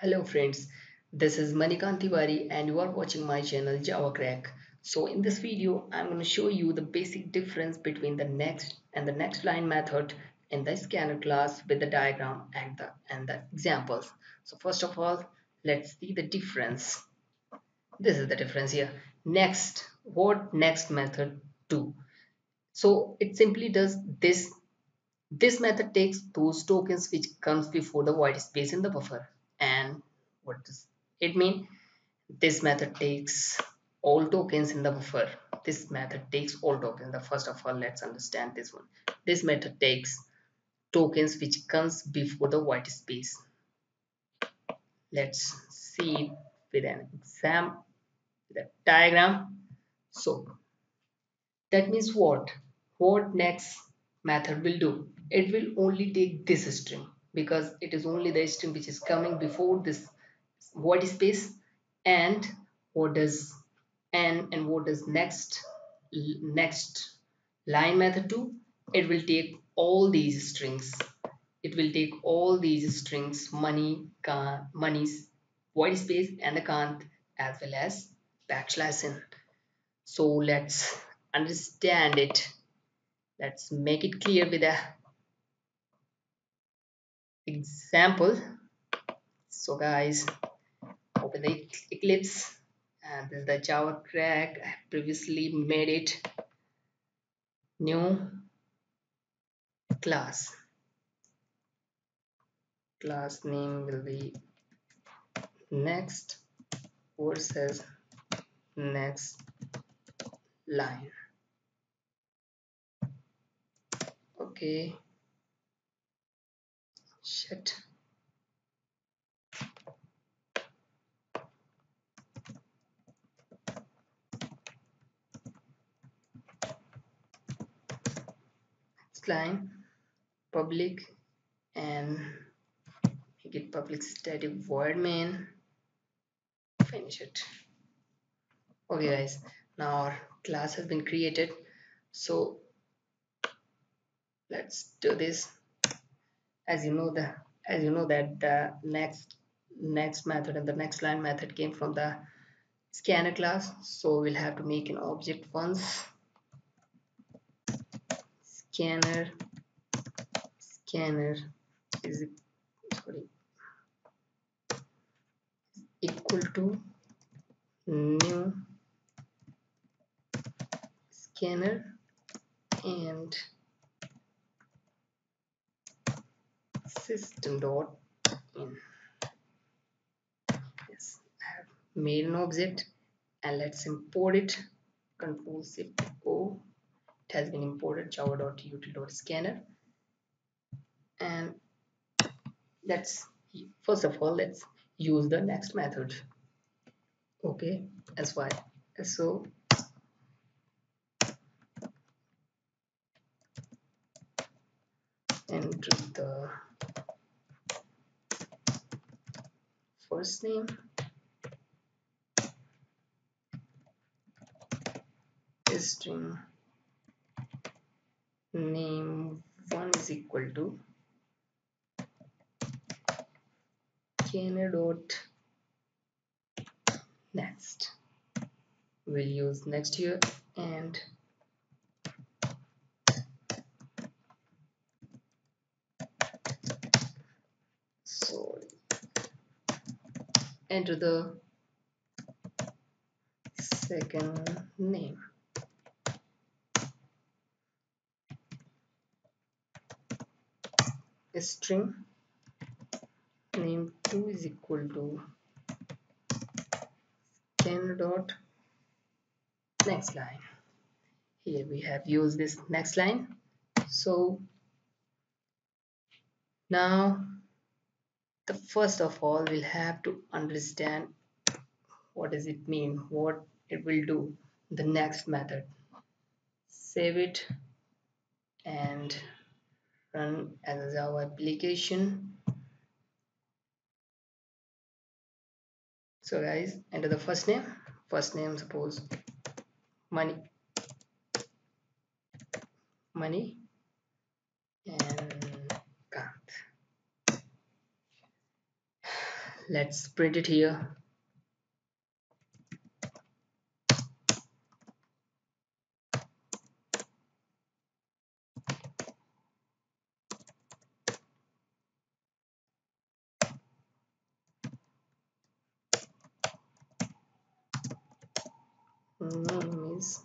Hello friends, this is Manikant Tiwari and you are watching my channel Java Crack. So in this video, I'm going to show you the basic difference between the next and the next line method in the scanner class with the diagram and the, and the examples. So first of all, let's see the difference. This is the difference here. Next, what next method do? So it simply does this. This method takes those tokens which comes before the void space in the buffer and what does it mean? This method takes all tokens in the buffer. This method takes all tokens. The first of all let's understand this one. This method takes tokens which comes before the white space. Let's see with an exam the diagram. So that means what? What next method will do? It will only take this string because it is only the string which is coming before this void space and what does and and what does next next line method do? It will take all these strings. It will take all these strings money can money's void space and the can't as well as backslash in so let's understand it. Let's make it clear with a example. So guys open the eclipse and this is the java crack. I previously made it new class. Class name will be next versus next line. Okay shit. Line public and make it public static void main finish it. Okay guys. Now our class has been created. So let's do this as you know the as you know that the next next method and the next line method came from the scanner class. So we'll have to make an object once. Scanner scanner is sorry equal to new scanner and system dot in. Yes I have made an object and let's import it. Control shift o. It has been imported java.util.scanner and let's first of all let's use the next method. Okay as why so enter the first name. String name 1 is equal to scanner dot next. We'll use next here and enter the second name. String name 2 is equal to scanner dot next line. Here we have used this next line. So now the first of all we'll have to understand what does it mean what it will do the next method. Save it and run as a java application. So guys enter the first name. First name suppose money. Money. And let's print it here. Name is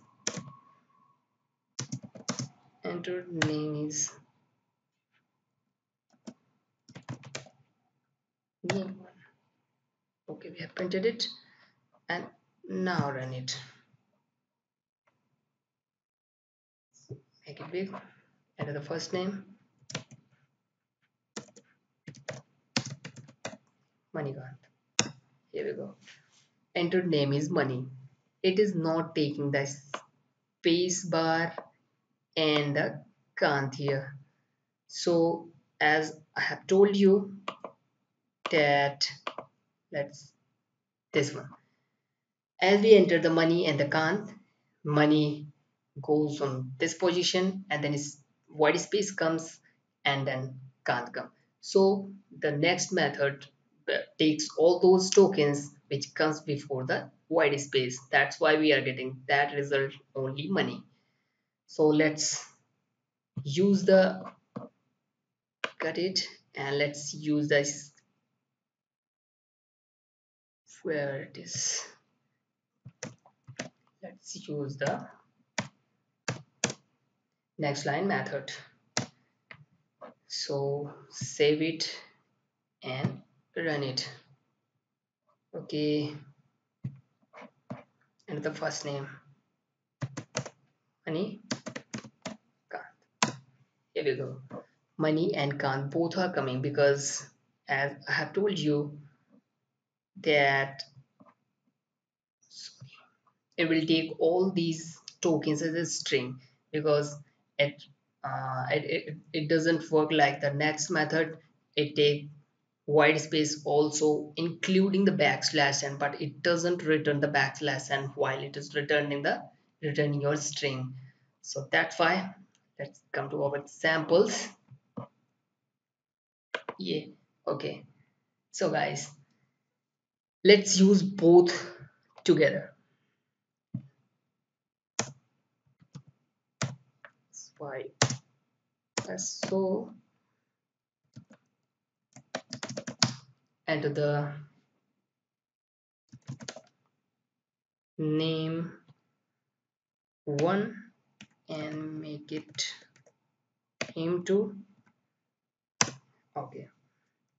entered name is. Name okay we have printed it and now run it. Make it big. Enter the first name. Manikant here we go. Entered name is money. It is not taking the space bar and the Kant here. So as I have told you that let's this one. As we enter the money and the Kant money goes on this position and then its white space comes and then Kant come. So the next method takes all those tokens which comes before the white space. That's why we are getting that result only money. So let's use the cut it? And let's use this where it is. Let's use the next line method. So save it and run it. Okay. And the first name. Money Kant. Here we go. Money and Kant both are coming because as I have told you that it will take all these tokens as a string because it uh, it, it, it doesn't work like the next method. It take white space also including the backslash n but it doesn't return the backslash n while it is returning the returning your string. So that's why let's come to our examples yeah okay. So guys let's use both together. Why so enter the name one and make it name two. Okay.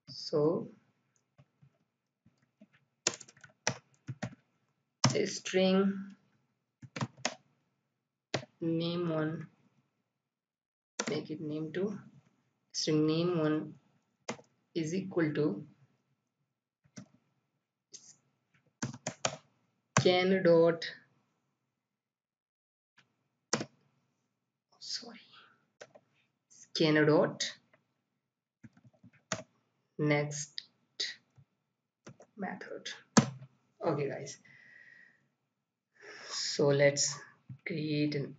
So a string. Name one. Make it name two. String name one is equal to scanner dot sorry scanner dot next method. Okay guys so let's create an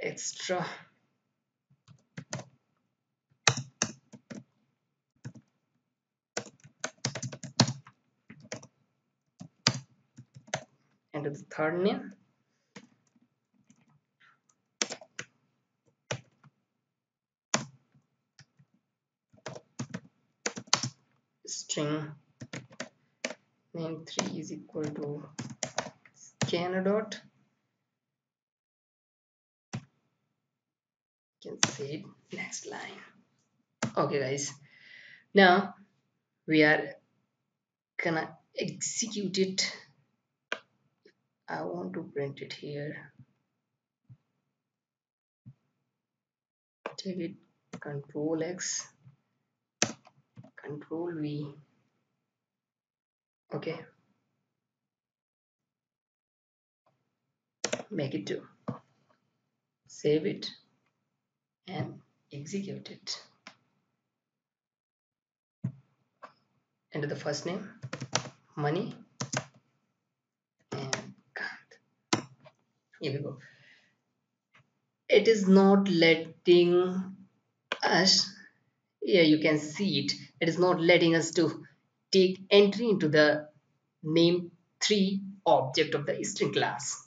extra. Enter the third name. String. Name 3 is equal to scanner dot you can say next line. Okay guys. Now we are gonna execute it. I want to print it here. Take it control X control V. Okay make it 2 save it and execute it. Enter the first name money and Kant here we go. It is not letting us yeah you can see it. It is not letting us to take entry into the name 3 object of the string class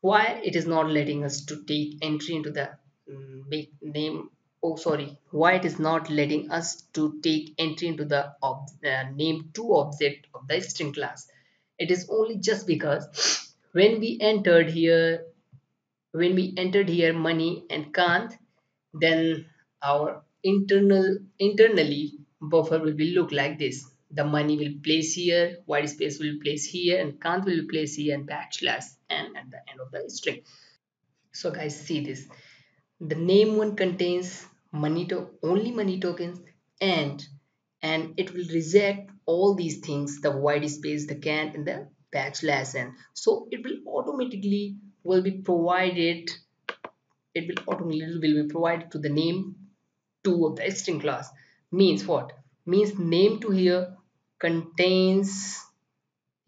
why it is not letting us to take entry into the mm, name oh sorry why it is not letting us to take entry into the uh, name to object of the string class? It is only just because when we entered here when we entered here money and can't then our internal internally buffer will be look like this. The money will place here white space will place here and can't will place here and backslash n at the end of the string. So guys see this. The name one contains money to only money tokens and and it will reject all these things the white space the can't and the backslash n. So it will automatically will be provided it will automatically will be provided to the name 2 of the string class. Means what? Means name to here contains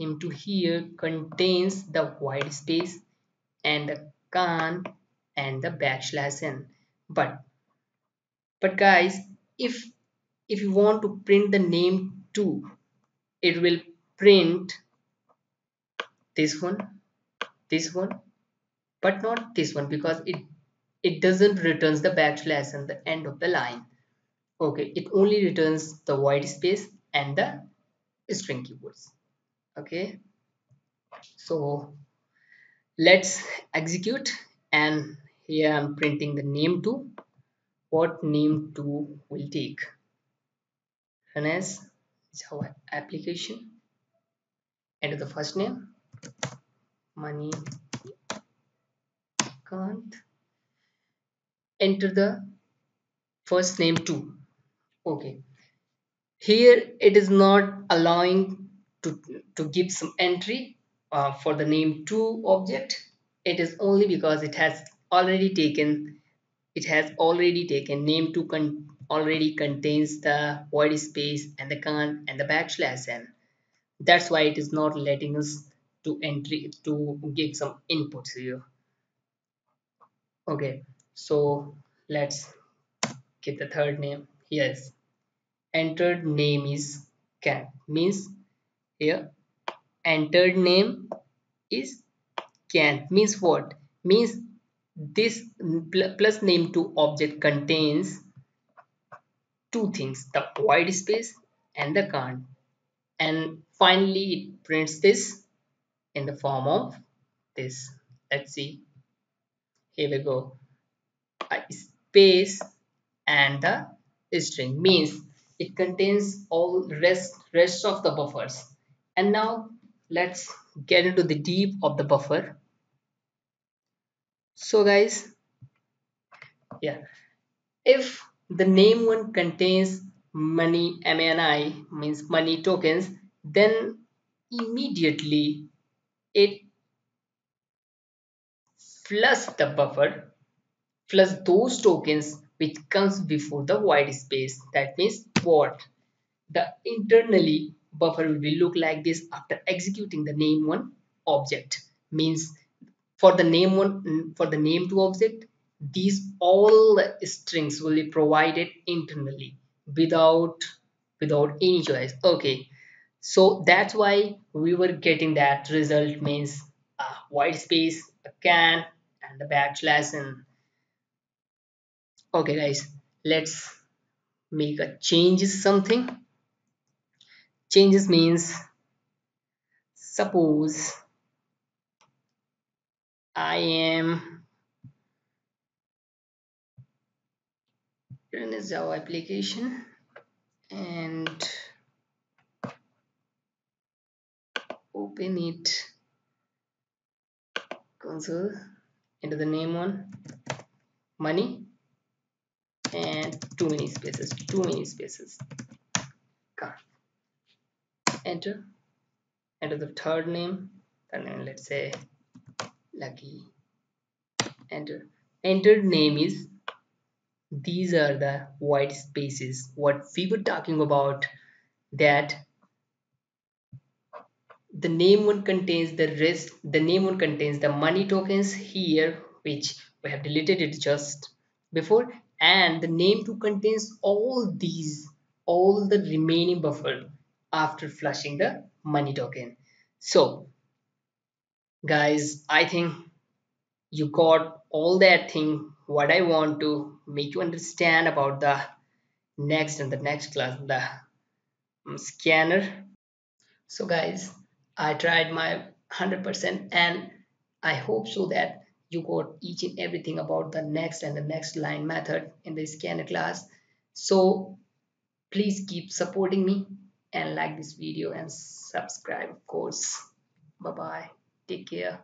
name to here contains the white space and the can and the backslash n but but guys if if you want to print the name 2 it will print this one this one but not this one because it it doesn't returns the backslash and the end of the line. Okay it only returns the white space and the string keywords okay. So let's execute. And here I'm printing the name to. What name to will take? Run as Java application. Enter the first name. Money. Can't. Enter the first name too okay. Here it is not allowing to to give some entry uh, for the name to object. It is only because it has already taken it has already taken name to con already contains the void space and the can and the backslash n. That's why it is not letting us to entry to give some inputs here okay so let's get the third name. Yes entered name is cat means here. Entered name is can means what? Means this plus name to object contains two things the void space and the can't and finally it prints this in the form of this. Let's see. Here we go. A space and the string. Means it contains all rest rest of the buffers and now let's get into the deep of the buffer. So guys yeah. If the name one contains money mani means money tokens then immediately it plus the buffer plus those tokens which comes before the white space. That means what? The internally buffer will look like this after executing the name one object. Means for the name one for the name two object these all strings will be provided internally without without any choice. Okay. So that's why we were getting that result means a white space a can and the backslash n okay guys. Let's make a changes something changes means suppose I am in this Java application and open it console into the name one money and too many spaces too many spaces. Car enter. Enter the third name. And then let's say lucky. Enter. Entered name is these are the white spaces. What we were talking about that the name one contains the rest the name one contains the money tokens here which we have deleted it just before and the name two contains all these all the remaining buffer after flushing the money token. So guys, I think you got all that thing what I want to make you understand about the next and the next class, the um, scanner. So guys, I tried my 100% and I hope so that you got each and everything about the next and the next line method in the scanner class. So please keep supporting me and like this video and subscribe of course. Bye bye. Take care.